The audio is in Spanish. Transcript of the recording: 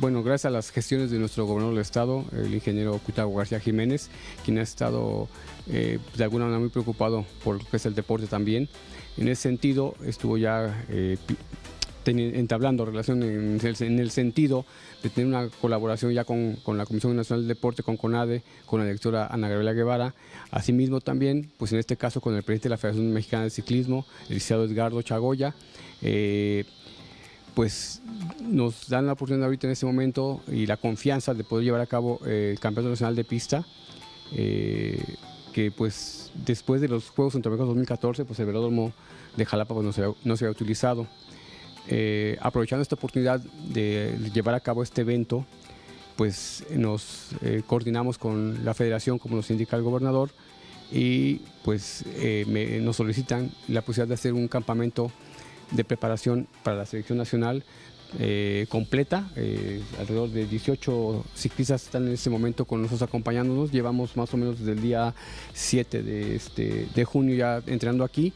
bueno, gracias a las gestiones de nuestro gobernador del estado, el ingeniero Cuitago García Jiménez, quien ha estado eh, de alguna manera muy preocupado por lo que es el deporte también. En ese sentido, estuvo ya eh, entablando relación en el, sentido de tener una colaboración ya con, la Comisión Nacional del Deporte, con CONADE, con la directora Ana Gabriela Guevara, asimismo también, pues en este caso con el presidente de la Federación Mexicana de Ciclismo, el licenciado Edgardo Chagoya, eh, pues nos dan la oportunidad ahorita en este momento y la confianza de poder llevar a cabo eh, el Campeonato Nacional de Pista, eh, que pues después de los Juegos Centroamericanos 2014, pues el velódromo de Jalapa pues, no, se, no se había utilizado. Eh, aprovechando esta oportunidad de llevar a cabo este evento, pues nos eh, coordinamos con la federación, como nos indica el gobernador, y pues eh, nos solicitan la posibilidad de hacer un campamento de preparación para la selección nacional completa. alrededor de 18 ciclistas están en este momento con nosotros acompañándonos. Llevamos más o menos desde el día 7 de, este, de junio ya entrenando aquí.